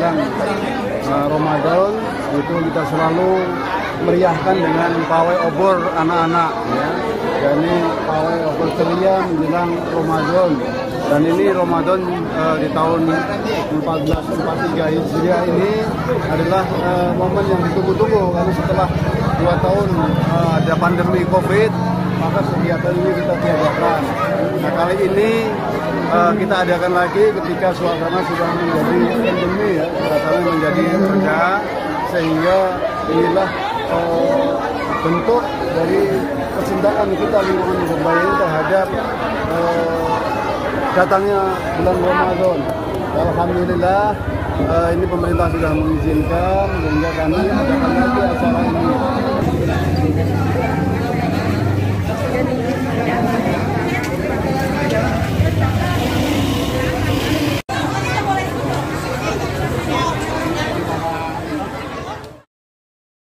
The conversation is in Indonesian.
menjelang uh, Ramadan itu kita selalu meriahkan dengan pawai obor anak-anak ya. Dan ini pawai obor ceria menjelang Ramadan. Dan ini Ramadan uh, di tahun 1443 Hijriah ini adalah uh, momen yang ditunggu-tunggu karena setelah dua tahun uh, ada pandemi Covid maka kegiatan ini kita tiadakan. Nah kali ini uh, kita adakan lagi ketika suasana sudah menjadi endemi ya, suasana menjadi reda sehingga inilah uh, bentuk dari kecintaan kita lingkungan berbayar terhadap uh, datangnya bulan Ramadan. Alhamdulillah uh, ini pemerintah sudah mengizinkan sehingga kami adakan lagi